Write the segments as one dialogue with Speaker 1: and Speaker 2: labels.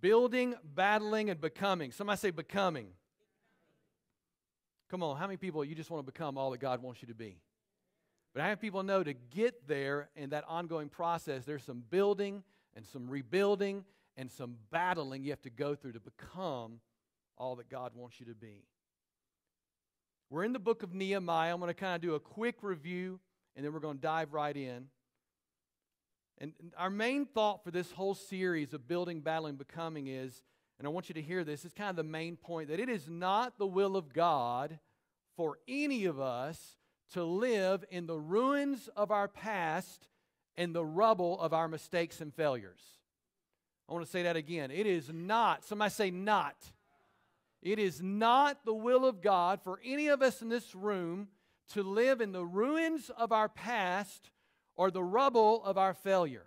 Speaker 1: Building, battling, and becoming. Somebody say becoming. Come on, how many people you just want to become all that God wants you to be? But I have people know to get there in that ongoing process, there's some building and some rebuilding and some battling you have to go through to become all that God wants you to be. We're in the book of Nehemiah. I'm going to kind of do a quick review and then we're going to dive right in. And our main thought for this whole series of building, battling, becoming is, and I want you to hear this, is kind of the main point that it is not the will of God for any of us to live in the ruins of our past and the rubble of our mistakes and failures. I want to say that again. It is not, somebody say not. It is not the will of God for any of us in this room to live in the ruins of our past or the rubble of our failure.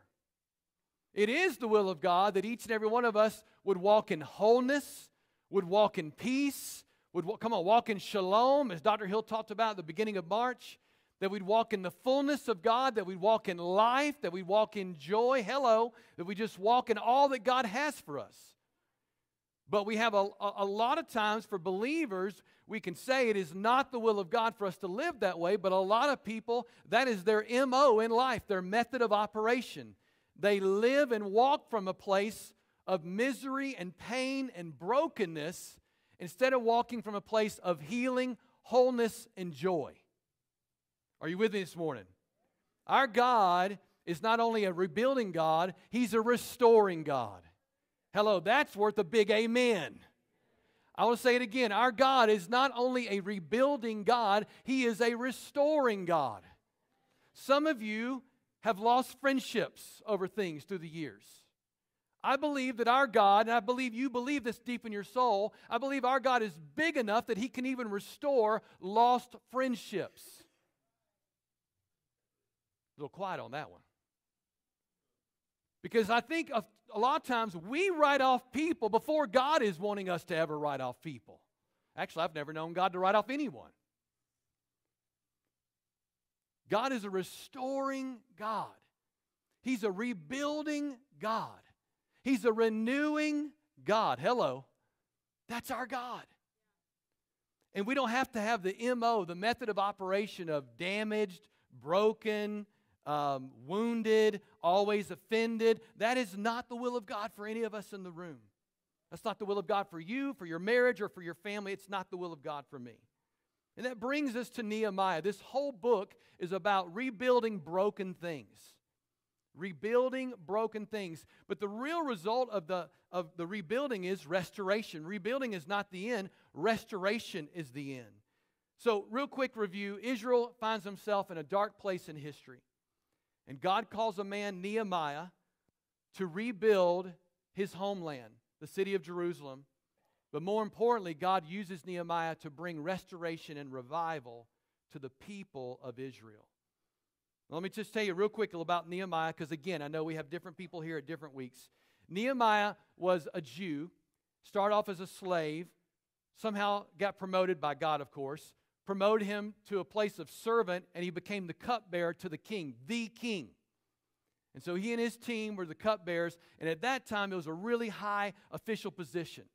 Speaker 1: It is the will of God that each and every one of us would walk in wholeness, would walk in peace, would come on, walk in shalom, as Dr. Hill talked about at the beginning of March, that we'd walk in the fullness of God, that we'd walk in life, that we'd walk in joy. Hello, that we just walk in all that God has for us. But we have a, a, lot of times for believers, we can say it is not the will of God for us to live that way, but a lot of people, that is their MO in life, their method of operation. They live and walk from a place of misery and pain and brokenness instead of walking from a place of healing, wholeness, and joy. Are you with me this morning? Our God is not only a rebuilding God, He's a restoring God. Hello, that's worth a big amen. I want to say it again. Our God is not only a rebuilding God, He is a restoring God. Some of you have lost friendships over things through the years. I believe that our God, and I believe you believe this deep in your soul, I believe our God is big enough that He can even restore lost friendships. A little quiet on that one. Because I think a, a lot of times we write off people before God is wanting us to ever write off people. Actually, I've never known God to write off anyone. God is a restoring God, He's a rebuilding God, He's a renewing God. Hello. That's our God. And we don't have to have the MO, the method of operation of damaged, broken, um, wounded, always offended. That is not the will of God for any of us in the room. That's not the will of God for you, for your marriage, or for your family. It's not the will of God for me. And that brings us to Nehemiah. This whole book is about rebuilding broken things. Rebuilding broken things. But the real result of the, of the rebuilding is restoration. Rebuilding is not the end, restoration is the end. So, real quick review Israel finds himself in a dark place in history. And God calls a man, Nehemiah, to rebuild his homeland, the city of Jerusalem. But more importantly, God uses Nehemiah to bring restoration and revival to the people of Israel. Let me just tell you real quick about Nehemiah, because again, I know we have different people here at different weeks. Nehemiah was a Jew, started off as a slave, somehow got promoted by God, of course, promoted him to a place of servant, and he became the cupbearer to the king, the king. And so he and his team were the cupbearers, and at that time it was a really high official position.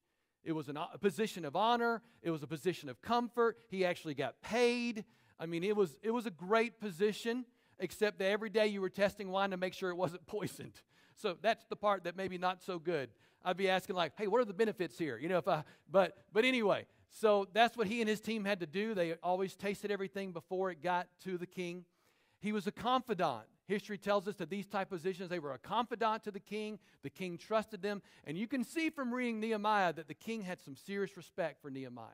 Speaker 1: It was an, a position of honor, it was a position of comfort. He actually got paid. I mean, it was, it was a great position, except that every day you were testing wine to make sure it wasn't poisoned. So that's the part that maybe not so good. I'd be asking like, "Hey, what are the benefits here?" You know, if I but but anyway, so that's what he and his team had to do. They always tasted everything before it got to the king. He was a confidant. History tells us that these type positions, they were a confidant to the king. The king trusted them. And you can see from reading Nehemiah that the king had some serious respect for Nehemiah.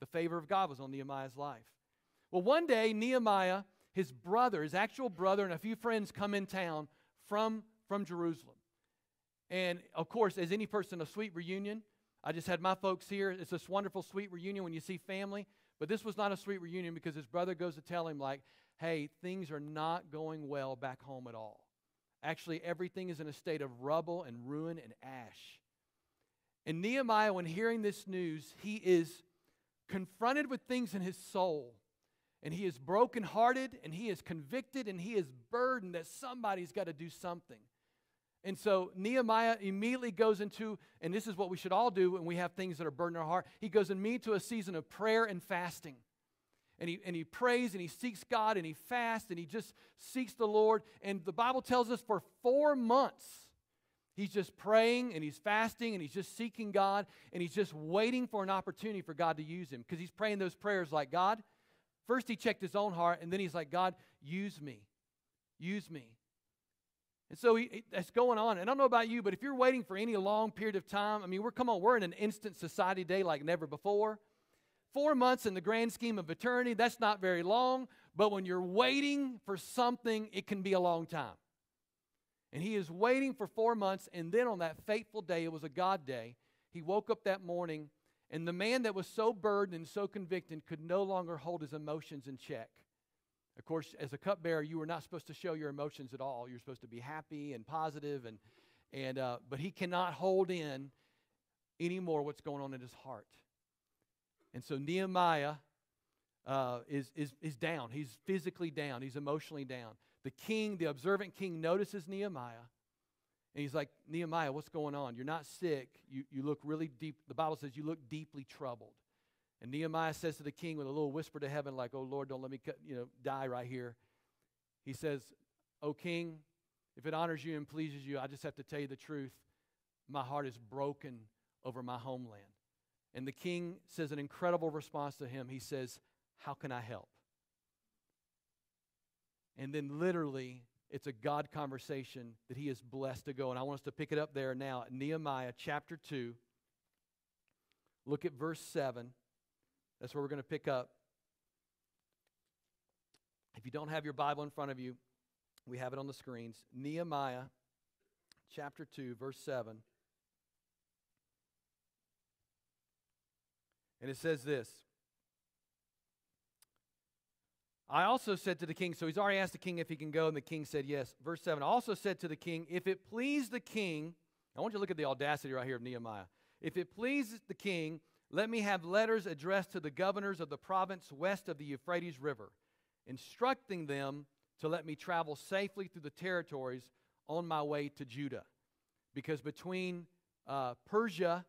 Speaker 1: The favor of God was on Nehemiah's life. Well, one day, Nehemiah, his brother, his actual brother, and a few friends come in town from, from Jerusalem. And of course, as any person, a sweet reunion, I just had my folks here. It's this wonderful, sweet reunion when you see family. But this was not a sweet reunion because his brother goes to tell him, like, hey, things are not going well back home at all. Actually, everything is in a state of rubble and ruin and ash. And Nehemiah, when hearing this news, he is confronted with things in his soul. And he is brokenhearted and he is convicted and he is burdened that somebody's got to do something. And so Nehemiah immediately goes into, and this is what we should all do when we have things that are burdening our heart. He goes in me to a season of prayer and fasting. And he, and he prays and he seeks God and he fasts and he just seeks the Lord. And the Bible tells us for four months, he's just praying and he's fasting and he's just seeking God and he's just waiting for an opportunity for God to use him because he's praying those prayers like, God, first he checked his own heart and then he's like, God, use me. Use me. And so he, that's going on. And I don't know about you, but if you're waiting for any long period of time, I mean, we're come on, we're in an instant society day like never before. Four months in the grand scheme of eternity, that's not very long, but when you're waiting for something, it can be a long time. And he is waiting for four months, and then on that fateful day, it was a God day, he woke up that morning, and the man that was so burdened and so convicted could no longer hold his emotions in check. Of course, as a cupbearer, you were not supposed to show your emotions at all. You're supposed to be happy and positive, and and uh, but he cannot hold in anymore what's going on in his heart. And so Nehemiah uh, is, is, is down. He's physically down. He's emotionally down. The king, the observant king, notices Nehemiah. And he's like, Nehemiah, what's going on? You're not sick. You, you look really deep. The Bible says you look deeply troubled. And Nehemiah says to the king with a little whisper to heaven, like, "Oh Lord, don't let me cut, you know, die right here." He says, "O king, if it honors you and pleases you, I just have to tell you the truth. My heart is broken over my homeland." And the king says an incredible response to him. He says, "How can I help?" And then literally, it's a God conversation that he is blessed to go. And I want us to pick it up there now, Nehemiah chapter 2. Look at verse 7. That's where we're going to pick up. If you don't have your Bible in front of you, we have it on the screens. Nehemiah chapter 2, verse 7. And it says this I also said to the king, so he's already asked the king if he can go, and the king said yes. Verse 7 I also said to the king, if it please the king, I want you to look at the audacity right here of Nehemiah. If it pleases the king, let me have letters addressed to the governors of the province west of the Euphrates River, instructing them to let me travel safely through the territories on my way to Judah. Because between uh, Persia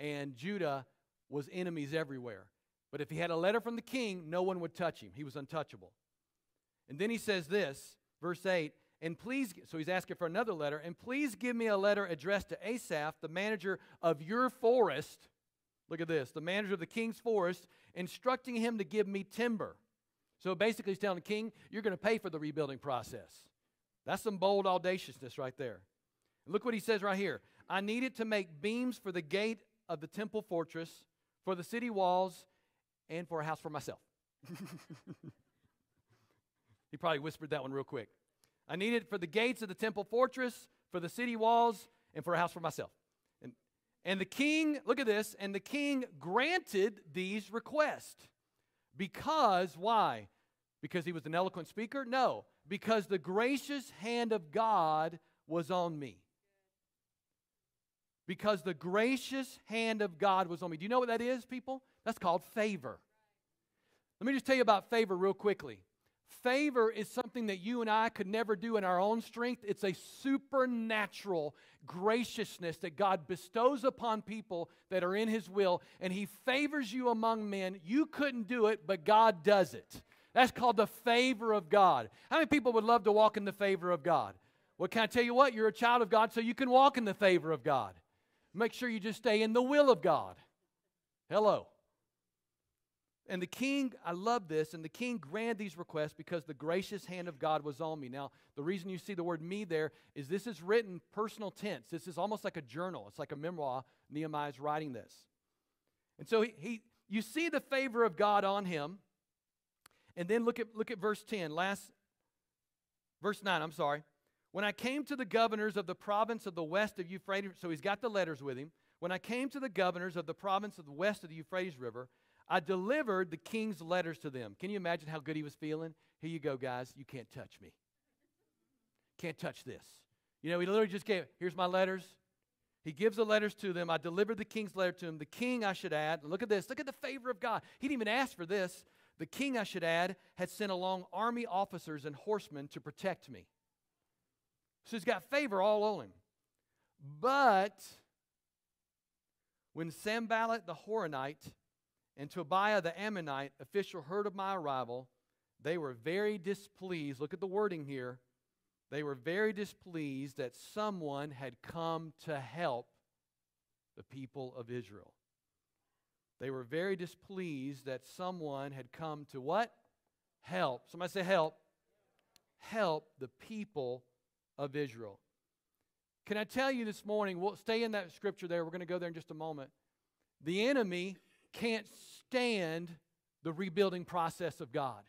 Speaker 1: and Judah was enemies everywhere. But if he had a letter from the king, no one would touch him. He was untouchable. And then he says this, verse 8, and please, so he's asking for another letter, and please give me a letter addressed to Asaph, the manager of your forest, Look at this the manager of the king's forest instructing him to give me timber. So basically, he's telling the king, You're going to pay for the rebuilding process. That's some bold audaciousness right there. And look what he says right here I needed to make beams for the gate of the temple fortress, for the city walls, and for a house for myself. he probably whispered that one real quick. I needed for the gates of the temple fortress, for the city walls, and for a house for myself. And the king, look at this, and the king granted these requests. Because, why? Because he was an eloquent speaker? No, because the gracious hand of God was on me. Because the gracious hand of God was on me. Do you know what that is, people? That's called favor. Let me just tell you about favor real quickly. Favor is something that you and I could never do in our own strength. It's a supernatural graciousness that God bestows upon people that are in His will, and He favors you among men. You couldn't do it, but God does it. That's called the favor of God. How many people would love to walk in the favor of God? Well, can I tell you what? You're a child of God, so you can walk in the favor of God. Make sure you just stay in the will of God. Hello. And the king, I love this, and the king granted these requests because the gracious hand of God was on me. Now, the reason you see the word me there is this is written personal tense. This is almost like a journal, it's like a memoir. Nehemiah is writing this. And so he, he you see the favor of God on him. And then look at look at verse 10. Last verse 9, I'm sorry. When I came to the governors of the province of the west of Euphrates, so he's got the letters with him. When I came to the governors of the province of the west of the Euphrates River, I delivered the king's letters to them. Can you imagine how good he was feeling? Here you go, guys. You can't touch me. Can't touch this. You know, he literally just gave, here's my letters. He gives the letters to them. I delivered the king's letter to him. The king, I should add, look at this. Look at the favor of God. He didn't even ask for this. The king, I should add, had sent along army officers and horsemen to protect me. So he's got favor all on him. But when Sanballat the Horonite and Tobiah the Ammonite official heard of my arrival, they were very displeased. Look at the wording here. They were very displeased that someone had come to help the people of Israel. They were very displeased that someone had come to what? Help. Somebody say help. Help the people of Israel. Can I tell you this morning? We'll stay in that scripture there. We're going to go there in just a moment. The enemy can't stand the rebuilding process of God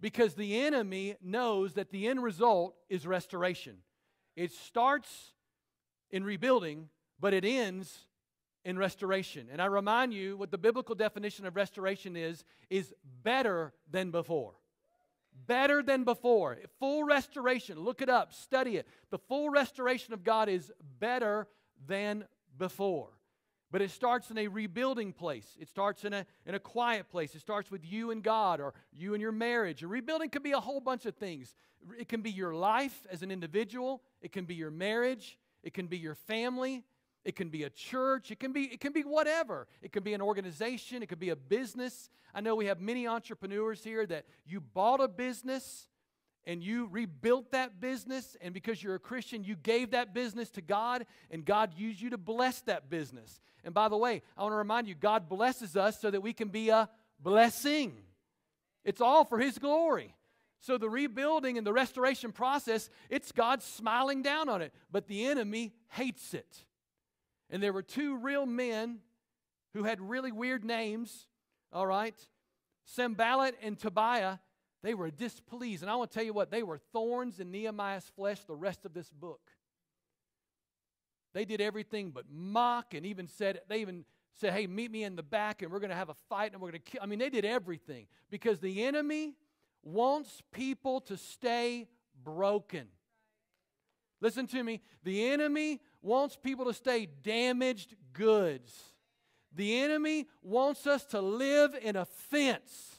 Speaker 1: because the enemy knows that the end result is restoration. It starts in rebuilding, but it ends in restoration. And I remind you what the biblical definition of restoration is is better than before. Better than before. Full restoration. Look it up, study it. The full restoration of God is better than before. But it starts in a rebuilding place. It starts in a, in a quiet place. It starts with you and God or you and your marriage. A rebuilding can be a whole bunch of things. It can be your life as an individual, it can be your marriage, it can be your family, it can be a church, it can be, it can be whatever. It can be an organization, it could be a business. I know we have many entrepreneurs here that you bought a business and you rebuilt that business, and because you're a Christian, you gave that business to God, and God used you to bless that business. And by the way, I want to remind you, God blesses us so that we can be a blessing. It's all for His glory. So the rebuilding and the restoration process, it's God smiling down on it, but the enemy hates it. And there were two real men who had really weird names, all right? Sanballat and Tobiah, they were displeased. And I want to tell you what, they were thorns in Nehemiah's flesh the rest of this book. They did everything but mock and even said, they even said, hey, meet me in the back and we're going to have a fight and we're going to kill. I mean, they did everything because the enemy wants people to stay broken. Listen to me. The enemy wants people to stay damaged goods. The enemy wants us to live in offense.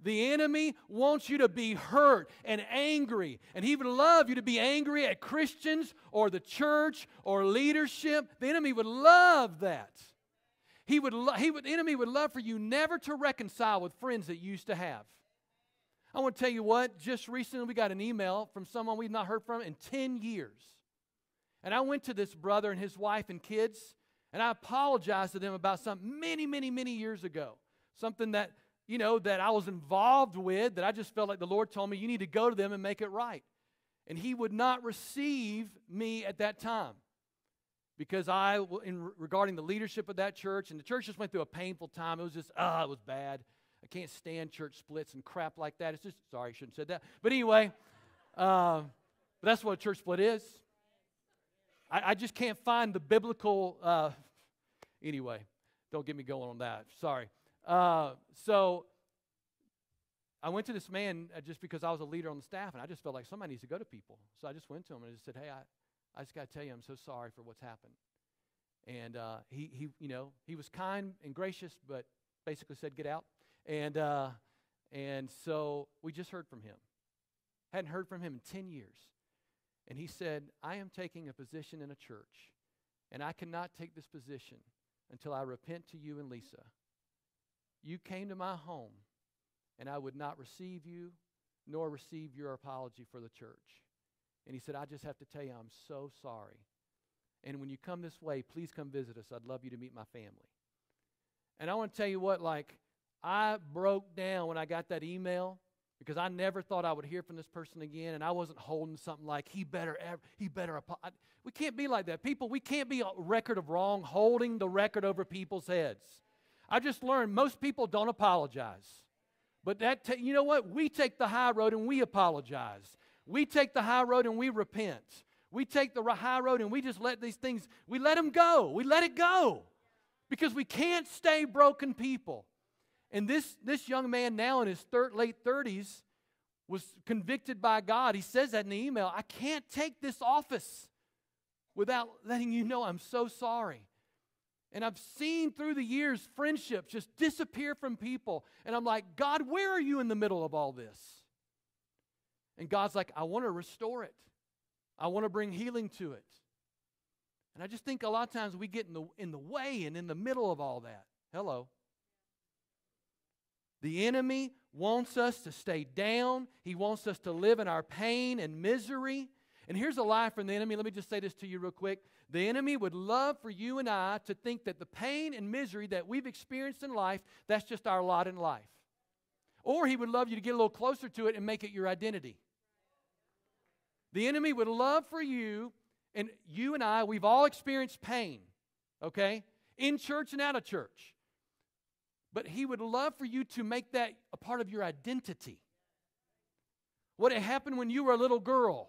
Speaker 1: The enemy wants you to be hurt and angry. And he would love you to be angry at Christians or the church or leadership. The enemy would love that. He would, lo- he would, the enemy would love for you never to reconcile with friends that you used to have. I want to tell you what, just recently we got an email from someone we've not heard from in 10 years. And I went to this brother and his wife and kids, and I apologized to them about something many, many, many years ago. Something that, you know, that I was involved with, that I just felt like the Lord told me, you need to go to them and make it right. And he would not receive me at that time because I, in regarding the leadership of that church, and the church just went through a painful time. It was just, ah, oh, it was bad. I can't stand church splits and crap like that. It's just, sorry, I shouldn't have said that. But anyway, uh, but that's what a church split is. I, I just can't find the biblical. Uh, anyway, don't get me going on that. Sorry. Uh, so I went to this man uh, just because I was a leader on the staff, and I just felt like somebody needs to go to people. So I just went to him and I just said, "Hey, I, I just got to tell you, I'm so sorry for what's happened." And uh, he, he, you know, he was kind and gracious, but basically said, "Get out." And uh, and so we just heard from him. Hadn't heard from him in ten years. And he said, I am taking a position in a church, and I cannot take this position until I repent to you and Lisa. You came to my home, and I would not receive you nor receive your apology for the church. And he said, I just have to tell you, I'm so sorry. And when you come this way, please come visit us. I'd love you to meet my family. And I want to tell you what, like, I broke down when I got that email because I never thought I would hear from this person again, and I wasn't holding something like he better ever, he better. We can't be like that, people. We can't be a record of wrong, holding the record over people's heads. I just learned most people don't apologize, but that you know what? We take the high road and we apologize. We take the high road and we repent. We take the high road and we just let these things. We let them go. We let it go because we can't stay broken people. And this, this young man, now in his late 30s, was convicted by God. He says that in the email I can't take this office without letting you know I'm so sorry. And I've seen through the years friendships just disappear from people. And I'm like, God, where are you in the middle of all this? And God's like, I want to restore it. I want to bring healing to it. And I just think a lot of times we get in the, in the way and in the middle of all that. Hello. The enemy wants us to stay down. He wants us to live in our pain and misery. And here's a lie from the enemy. Let me just say this to you real quick. The enemy would love for you and I to think that the pain and misery that we've experienced in life, that's just our lot in life. Or he would love you to get a little closer to it and make it your identity. The enemy would love for you and you and I, we've all experienced pain, okay? In church and out of church. But He would love for you to make that a part of your identity. What had happened when you were a little girl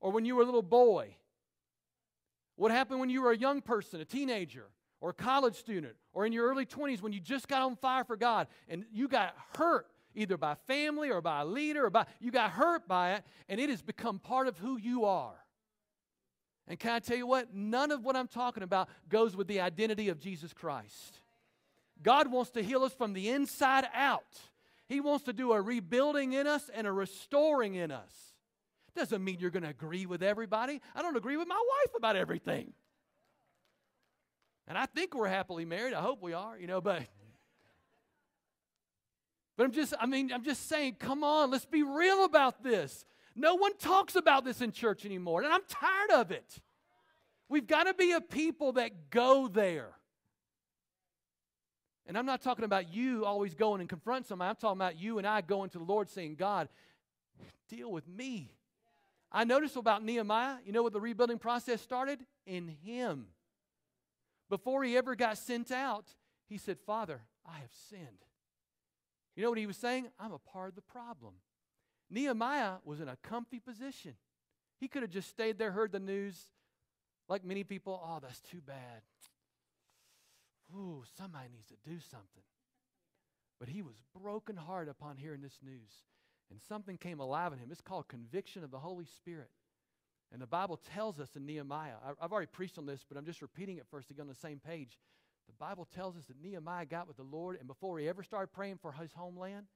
Speaker 1: or when you were a little boy? What happened when you were a young person, a teenager, or a college student, or in your early 20s when you just got on fire for God and you got hurt either by family or by a leader or by you got hurt by it and it has become part of who you are. And can I tell you what? None of what I'm talking about goes with the identity of Jesus Christ. God wants to heal us from the inside out. He wants to do a rebuilding in us and a restoring in us. Doesn't mean you're going to agree with everybody. I don't agree with my wife about everything. And I think we're happily married. I hope we are, you know, but but I'm just I mean, I'm just saying, come on, let's be real about this. No one talks about this in church anymore, and I'm tired of it. We've got to be a people that go there. And I'm not talking about you always going and confront somebody. I'm talking about you and I going to the Lord saying, God, deal with me. I noticed about Nehemiah, you know what the rebuilding process started? In him. Before he ever got sent out, he said, Father, I have sinned. You know what he was saying? I'm a part of the problem. Nehemiah was in a comfy position. He could have just stayed there, heard the news, like many people. Oh, that's too bad. Ooh, somebody needs to do something. But he was broken heart upon hearing this news. And something came alive in him. It's called conviction of the Holy Spirit. And the Bible tells us in Nehemiah, I've already preached on this, but I'm just repeating it first to get on the same page. The Bible tells us that Nehemiah got with the Lord, and before he ever started praying for his homeland,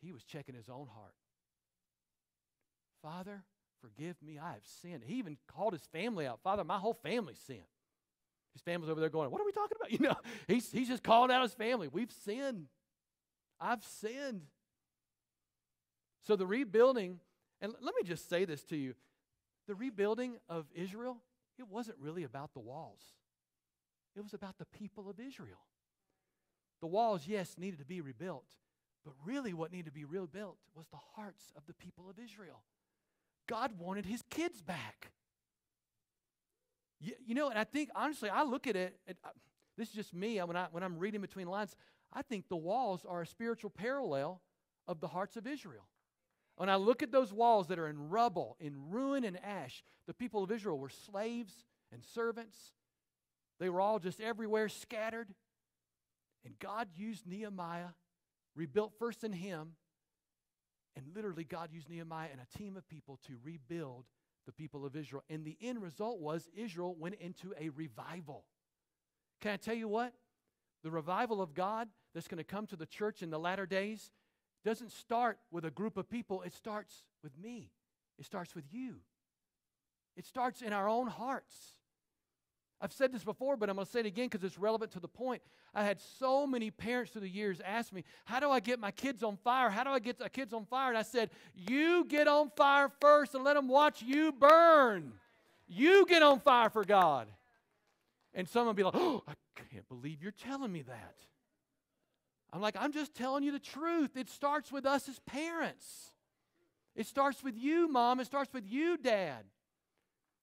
Speaker 1: he was checking his own heart. Father, forgive me, I have sinned. He even called his family out. Father, my whole family sinned. His family's over there going, What are we talking about? You know, he's, he's just calling out his family. We've sinned. I've sinned. So the rebuilding, and let me just say this to you the rebuilding of Israel, it wasn't really about the walls, it was about the people of Israel. The walls, yes, needed to be rebuilt, but really what needed to be rebuilt was the hearts of the people of Israel. God wanted his kids back. You, you know, and I think, honestly, I look at it, and I, this is just me, when, I, when I'm reading between lines, I think the walls are a spiritual parallel of the hearts of Israel. When I look at those walls that are in rubble, in ruin and ash, the people of Israel were slaves and servants. They were all just everywhere scattered. And God used Nehemiah, rebuilt first in him, and literally, God used Nehemiah and a team of people to rebuild the people of Israel. And the end result was Israel went into a revival. Can I tell you what? The revival of God that's going to come to the church in the latter days doesn't start with a group of people, it starts with me, it starts with you. It starts in our own hearts. I've said this before, but I'm going to say it again because it's relevant to the point. I had so many parents through the years ask me, How do I get my kids on fire? How do I get my kids on fire? And I said, You get on fire first and let them watch you burn. You get on fire for God. And someone will be like, Oh, I can't believe you're telling me that. I'm like, I'm just telling you the truth. It starts with us as parents. It starts with you, mom. It starts with you, dad.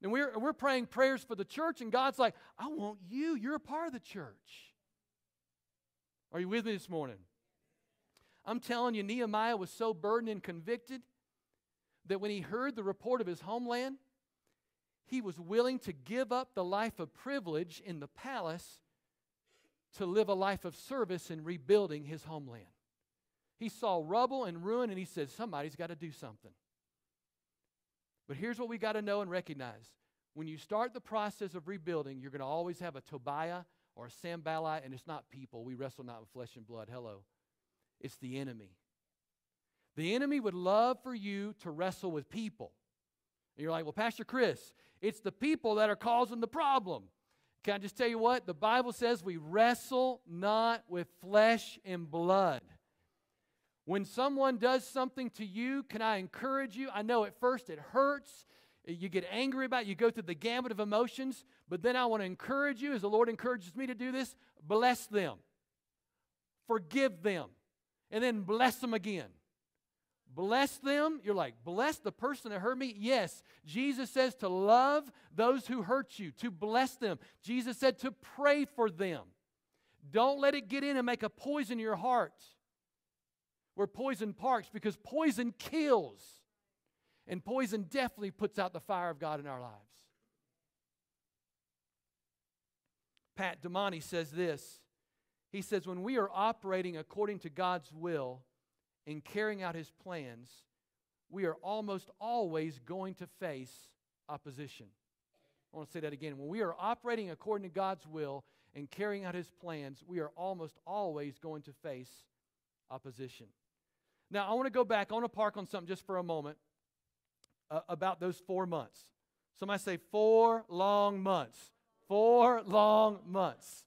Speaker 1: And we're, we're praying prayers for the church, and God's like, I want you. You're a part of the church. Are you with me this morning? I'm telling you, Nehemiah was so burdened and convicted that when he heard the report of his homeland, he was willing to give up the life of privilege in the palace to live a life of service in rebuilding his homeland. He saw rubble and ruin, and he said, Somebody's got to do something. But here's what we got to know and recognize. When you start the process of rebuilding, you're going to always have a Tobiah or a Sanballat, and it's not people. We wrestle not with flesh and blood. Hello. It's the enemy. The enemy would love for you to wrestle with people. And you're like, well, Pastor Chris, it's the people that are causing the problem. Can I just tell you what? The Bible says we wrestle not with flesh and blood. When someone does something to you, can I encourage you? I know at first it hurts. You get angry about it. You go through the gamut of emotions. But then I want to encourage you, as the Lord encourages me to do this, bless them. Forgive them. And then bless them again. Bless them. You're like, bless the person that hurt me? Yes. Jesus says to love those who hurt you, to bless them. Jesus said to pray for them. Don't let it get in and make a poison your heart where poison parks because poison kills. And poison definitely puts out the fire of God in our lives. Pat Damani says this. He says, When we are operating according to God's will and carrying out his plans, we are almost always going to face opposition. I want to say that again. When we are operating according to God's will and carrying out his plans, we are almost always going to face opposition. Now, I want to go back. I want to park on something just for a moment uh, about those four months. Somebody say four long months. Four long months.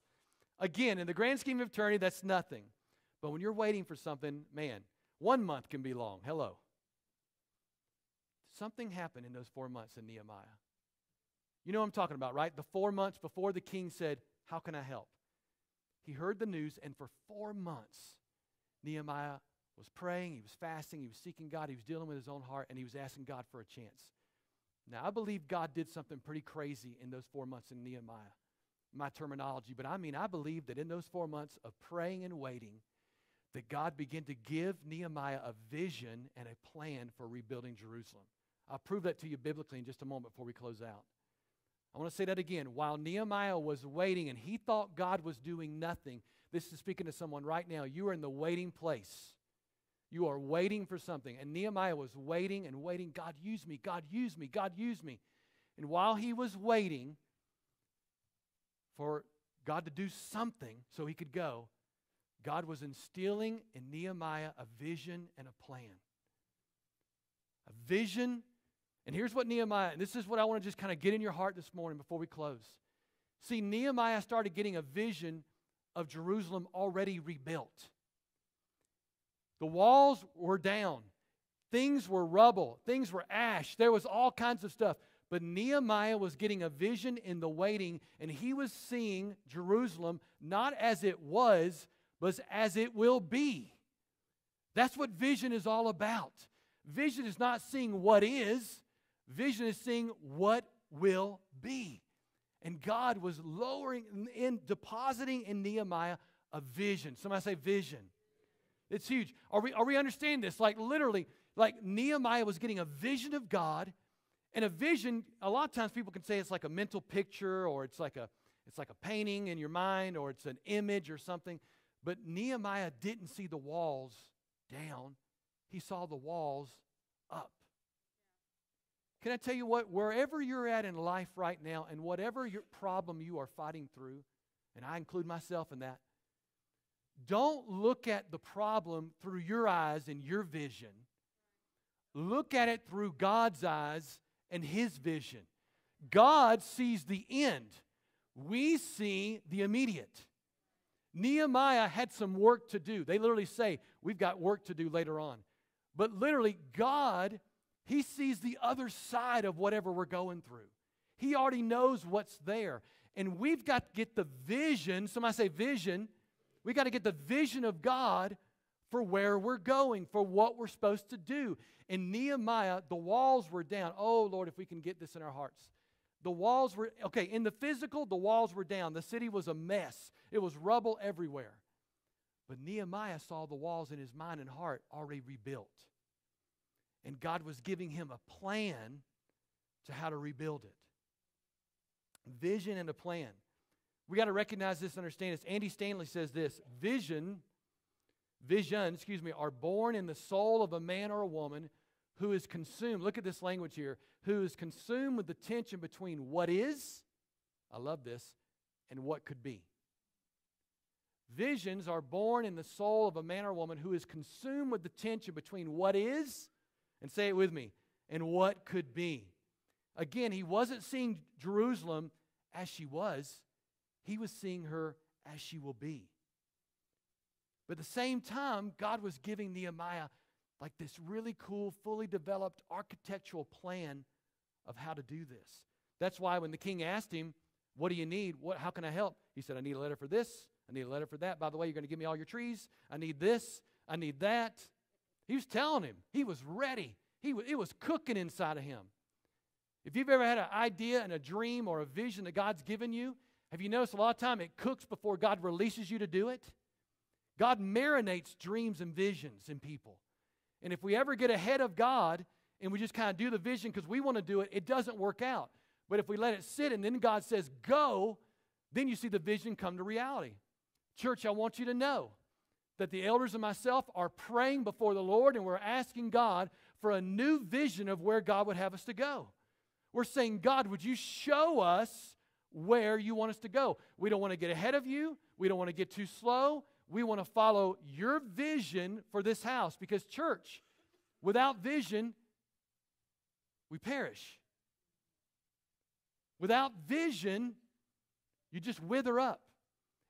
Speaker 1: Again, in the grand scheme of eternity, that's nothing. But when you're waiting for something, man, one month can be long. Hello. Something happened in those four months in Nehemiah. You know what I'm talking about, right? The four months before the king said, How can I help? He heard the news, and for four months, Nehemiah was praying, he was fasting, he was seeking God, he was dealing with his own heart, and he was asking God for a chance. Now, I believe God did something pretty crazy in those four months in Nehemiah, my terminology, but I mean, I believe that in those four months of praying and waiting, that God began to give Nehemiah a vision and a plan for rebuilding Jerusalem. I'll prove that to you biblically in just a moment before we close out. I want to say that again. While Nehemiah was waiting and he thought God was doing nothing, this is speaking to someone right now. You are in the waiting place. You are waiting for something. And Nehemiah was waiting and waiting. God, use me. God, use me. God, use me. And while he was waiting for God to do something so he could go, God was instilling in Nehemiah a vision and a plan. A vision. And here's what Nehemiah, and this is what I want to just kind of get in your heart this morning before we close. See, Nehemiah started getting a vision of Jerusalem already rebuilt. The walls were down. Things were rubble. Things were ash. There was all kinds of stuff. But Nehemiah was getting a vision in the waiting, and he was seeing Jerusalem not as it was, but as it will be. That's what vision is all about. Vision is not seeing what is, vision is seeing what will be. And God was lowering in depositing in Nehemiah a vision. Somebody say vision. It's huge. Are we, are we understanding this? Like literally, like Nehemiah was getting a vision of God. And a vision, a lot of times people can say it's like a mental picture or it's like a it's like a painting in your mind or it's an image or something. But Nehemiah didn't see the walls down. He saw the walls up. Can I tell you what? Wherever you're at in life right now and whatever your problem you are fighting through, and I include myself in that, don't look at the problem through your eyes and your vision. Look at it through God's eyes and His vision. God sees the end, we see the immediate. Nehemiah had some work to do. They literally say, We've got work to do later on. But literally, God, He sees the other side of whatever we're going through. He already knows what's there. And we've got to get the vision. Somebody say vision we got to get the vision of God for where we're going, for what we're supposed to do. In Nehemiah, the walls were down. Oh, Lord, if we can get this in our hearts. The walls were, okay, in the physical, the walls were down. The city was a mess, it was rubble everywhere. But Nehemiah saw the walls in his mind and heart already rebuilt. And God was giving him a plan to how to rebuild it. Vision and a plan. We got to recognize this, understand this. Andy Stanley says this vision, vision, excuse me, are born in the soul of a man or a woman who is consumed. Look at this language here who is consumed with the tension between what is, I love this, and what could be. Visions are born in the soul of a man or woman who is consumed with the tension between what is, and say it with me, and what could be. Again, he wasn't seeing Jerusalem as she was, he was seeing her as she will be. But at the same time, God was giving Nehemiah like this really cool, fully developed architectural plan of how to do this. That's why when the king asked him, What do you need? What, how can I help? He said, I need a letter for this. I need a letter for that. By the way, you're going to give me all your trees. I need this. I need that. He was telling him. He was ready. He was, it was cooking inside of him. If you've ever had an idea and a dream or a vision that God's given you, have you noticed a lot of time it cooks before God releases you to do it? God marinates dreams and visions in people. And if we ever get ahead of God and we just kind of do the vision because we want to do it, it doesn't work out. But if we let it sit and then God says, go, then you see the vision come to reality. Church, I want you to know that the elders and myself are praying before the Lord and we're asking God for a new vision of where God would have us to go. We're saying, God, would you show us where you want us to go? We don't want to get ahead of you, we don't want to get too slow. We want to follow your vision for this house because, church, without vision, we perish. Without vision, you just wither up.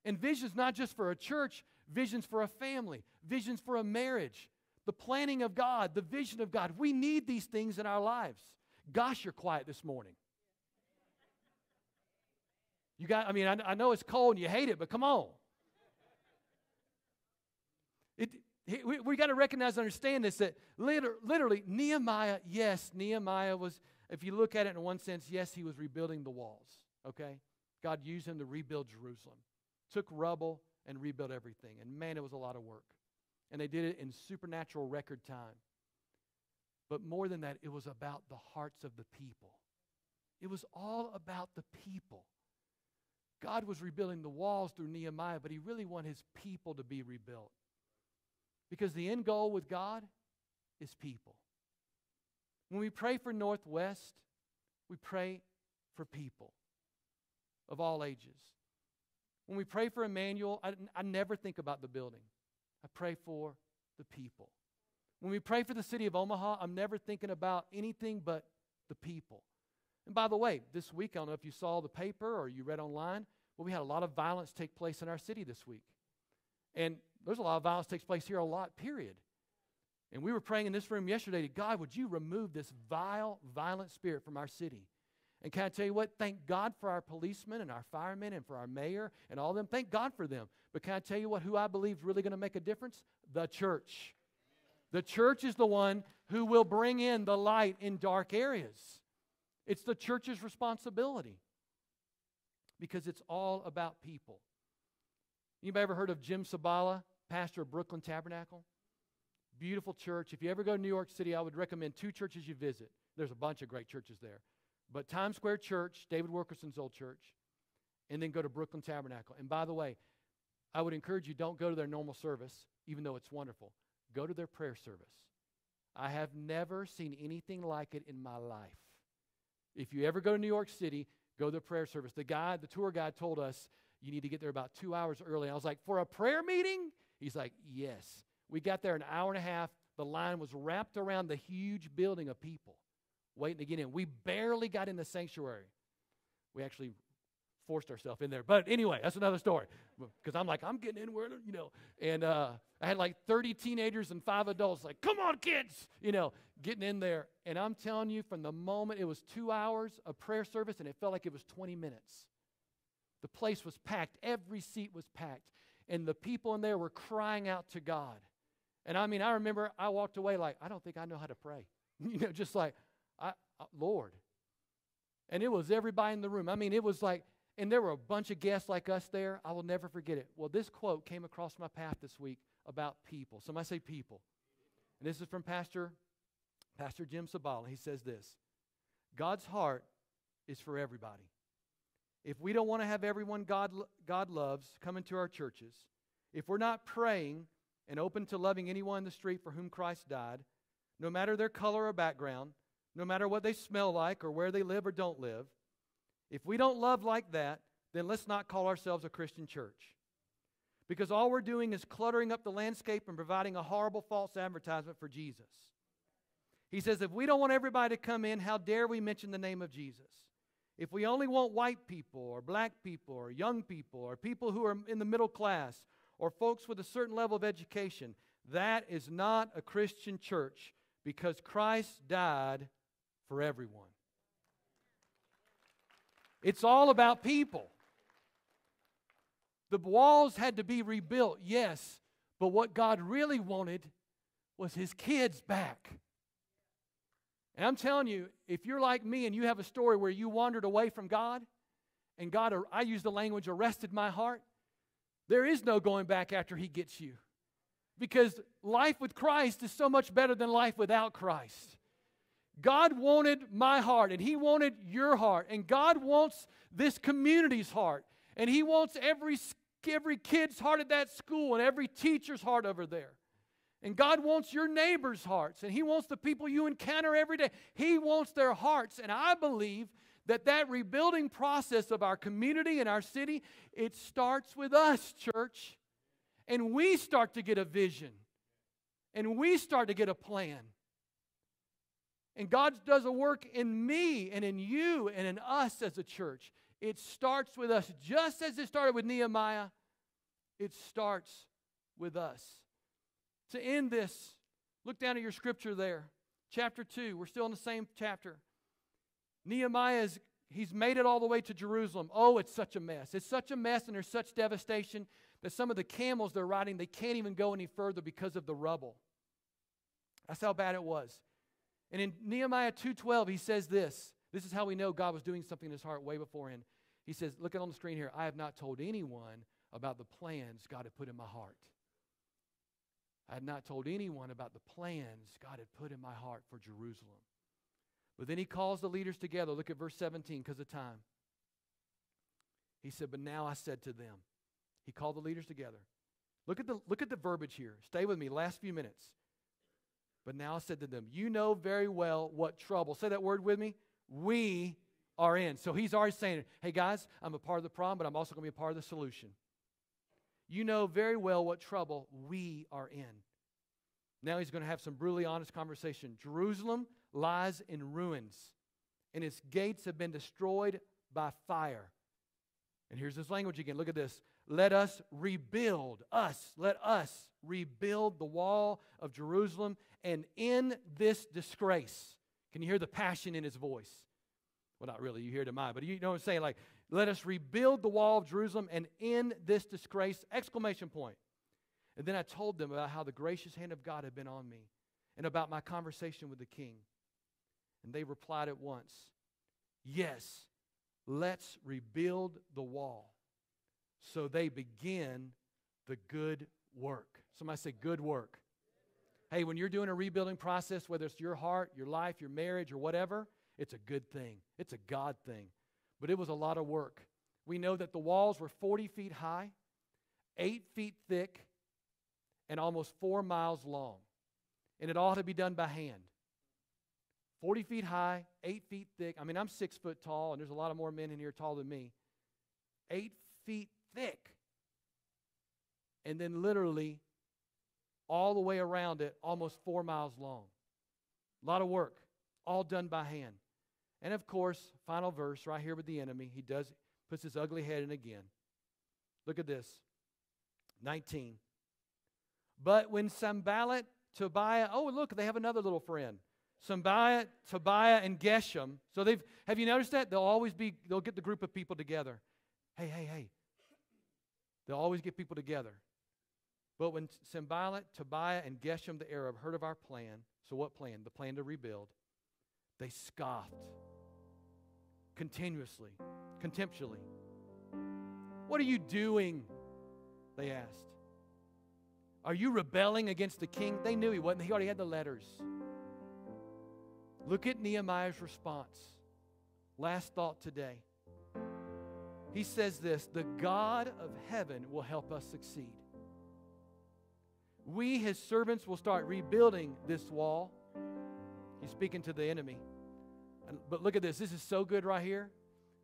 Speaker 1: And vision's not just for a church, vision's for a family, vision's for a marriage, the planning of God, the vision of God. We need these things in our lives. Gosh, you're quiet this morning. You got, I mean, I, I know it's cold and you hate it, but come on. It, we, we got to recognize and understand this that liter, literally, Nehemiah, yes, Nehemiah was, if you look at it in one sense, yes, he was rebuilding the walls, okay? God used him to rebuild Jerusalem. Took rubble and rebuilt everything. And man, it was a lot of work. And they did it in supernatural record time. But more than that, it was about the hearts of the people. It was all about the people. God was rebuilding the walls through Nehemiah, but he really wanted his people to be rebuilt. Because the end goal with God is people. When we pray for Northwest, we pray for people of all ages. When we pray for Emmanuel, I, I never think about the building. I pray for the people. When we pray for the city of Omaha, I'm never thinking about anything but the people. And by the way, this week, I don't know if you saw the paper or you read online, but we had a lot of violence take place in our city this week. And there's a lot of violence takes place here a lot, period. And we were praying in this room yesterday to God, would you remove this vile, violent spirit from our city? And can I tell you what? Thank God for our policemen and our firemen and for our mayor and all them. Thank God for them. But can I tell you what? Who I believe is really going to make a difference? The church. The church is the one who will bring in the light in dark areas. It's the church's responsibility because it's all about people. Anybody ever heard of Jim Cymbala, pastor of Brooklyn Tabernacle? Beautiful church. If you ever go to New York City, I would recommend two churches you visit. There's a bunch of great churches there. But Times Square Church, David Wilkerson's old church, and then go to Brooklyn Tabernacle. And by the way, I would encourage you don't go to their normal service, even though it's wonderful. Go to their prayer service. I have never seen anything like it in my life. If you ever go to New York City, go to the prayer service. The guy, the tour guide told us you need to get there about two hours early. I was like, for a prayer meeting? He's like, yes. We got there an hour and a half. The line was wrapped around the huge building of people waiting to get in. We barely got in the sanctuary. We actually forced ourselves in there. But anyway, that's another story. Because I'm like, I'm getting in where, you know. And uh, I had like 30 teenagers and five adults, like, come on, kids, you know, getting in there. And I'm telling you, from the moment it was two hours of prayer service, and it felt like it was 20 minutes. The place was packed, every seat was packed, and the people in there were crying out to God. And I mean, I remember I walked away like, I don't think I know how to pray. you know, just like, I, I, Lord. And it was everybody in the room. I mean, it was like, and there were a bunch of guests like us there. I will never forget it. Well, this quote came across my path this week about people. Somebody say people. And this is from Pastor, Pastor Jim Cymbala. He says this God's heart is for everybody. If we don't want to have everyone God, God loves come into our churches, if we're not praying and open to loving anyone in the street for whom Christ died, no matter their color or background, no matter what they smell like or where they live or don't live, if we don't love like that, then let's not call ourselves a Christian church. Because all we're doing is cluttering up the landscape and providing a horrible false advertisement for Jesus. He says, if we don't want everybody to come in, how dare we mention the name of Jesus? If we only want white people or black people or young people or people who are in the middle class or folks with a certain level of education, that is not a Christian church because Christ died for everyone. It's all about people. The walls had to be rebuilt, yes, but what God really wanted was his kids back. And I'm telling you, if you're like me and you have a story where you wandered away from God and God, I use the language, arrested my heart, there is no going back after he gets you. Because life with Christ is so much better than life without Christ. God wanted my heart, and He wanted your heart, and God wants this community's heart, and He wants every, every kid's heart at that school and every teacher's heart over there. And God wants your neighbors' hearts, and He wants the people you encounter every day. He wants their hearts, and I believe that that rebuilding process of our community and our city, it starts with us, church. And we start to get a vision, and we start to get a plan. And God does a work in me and in you and in us as a church. It starts with us, just as it started with Nehemiah, it starts with us. To end this, look down at your scripture there, chapter 2. We're still in the same chapter. Nehemiah is he's made it all the way to Jerusalem. Oh, it's such a mess. It's such a mess and there's such devastation that some of the camels they're riding, they can't even go any further because of the rubble. That's how bad it was. And in Nehemiah 2:12, he says this. This is how we know God was doing something in his heart way before beforehand. He says, look at on the screen here, I have not told anyone about the plans God had put in my heart. I had not told anyone about the plans God had put in my heart for Jerusalem. But then he calls the leaders together. Look at verse 17 because of time. He said, But now I said to them, He called the leaders together. Look at the, look at the verbiage here. Stay with me, last few minutes. But now I said to them, You know very well what trouble. Say that word with me. We are in. So he's already saying, Hey guys, I'm a part of the problem, but I'm also going to be a part of the solution. You know very well what trouble we are in. Now he's going to have some brutally honest conversation. Jerusalem lies in ruins, and its gates have been destroyed by fire. And here's this language again. Look at this. Let us rebuild, us, let us rebuild the wall of Jerusalem and in this disgrace, can you hear the passion in his voice? Well, not really, you hear it in mine, but you know what I'm saying? Like, let us rebuild the wall of Jerusalem and end this disgrace, exclamation point. And then I told them about how the gracious hand of God had been on me and about my conversation with the king. And they replied at once, Yes, let's rebuild the wall. So they begin the good work. Somebody say, Good work. Hey, when you're doing a rebuilding process, whether it's your heart, your life, your marriage, or whatever, it's a good thing. It's a God thing. But it was a lot of work. We know that the walls were 40 feet high, 8 feet thick, and almost 4 miles long. And it all had to be done by hand. 40 feet high, 8 feet thick. I mean, I'm 6 foot tall, and there's a lot of more men in here taller than me. 8 feet thick. And then literally all the way around it, almost four miles long. A lot of work, all done by hand. And of course, final verse right here with the enemy, he does puts his ugly head in again. Look at this. 19. But when Sanballat, Tobiah, oh look, they have another little friend. Sanballat, Tobiah, and Geshem. So they've have you noticed that? They'll always be, they'll get the group of people together. Hey, hey, hey. They'll always get people together. But when Sanballat, Tobiah, and Geshem the Arab heard of our plan, so what plan? The plan to rebuild, they scoffed continuously, contemptuously. What are you doing? They asked. Are you rebelling against the king? They knew he wasn't. He already had the letters. Look at Nehemiah's response. Last thought today. He says this The God of heaven will help us succeed we, his servants, will start rebuilding this wall. He's speaking to the enemy. But look at this. This is so good right here.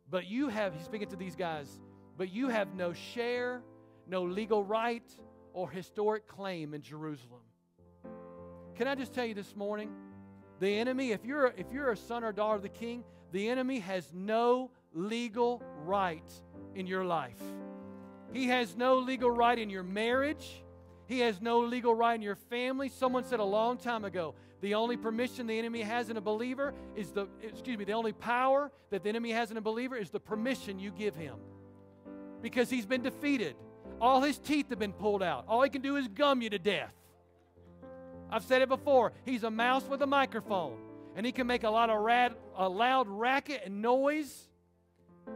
Speaker 1: But you have, he's speaking to these guys, but you have no share, no legal right, or historic claim in Jerusalem. Can I just tell you this morning The enemy, if you're, if you're a son or daughter of the king, the enemy has no legal right in your life. He has no legal right in your marriage. He has no legal right in your family. Someone said a long time ago, the only permission the enemy has in a believer is the, excuse me, the only power that the enemy has in a believer is the permission you give him. Because he's been defeated. All his teeth have been pulled out. All he can do is gum you to death. I've said it before. He's a mouse with a microphone, and he can make a lot of rad, a loud racket and noise.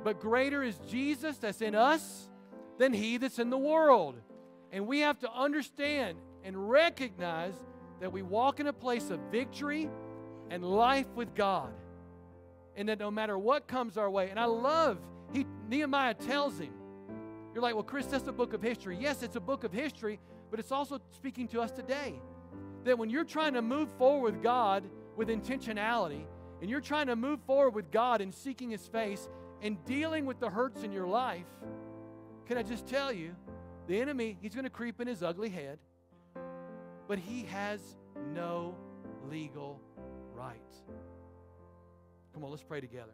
Speaker 1: But greater is Jesus that's in us than he that's in the world. And we have to understand and recognize that we walk in a place of victory and life with God. And that no matter what comes our way, and I love, he, Nehemiah tells him, you're like, well, Chris, that's a book of history. Yes, it's a book of history, but it's also speaking to us today. That when you're trying to move forward with God with intentionality, and you're trying to move forward with God and seeking His face and dealing with the hurts in your life, can I just tell you, the enemy, he's going to creep in his ugly head, but he has no legal right. Come on, let's pray together.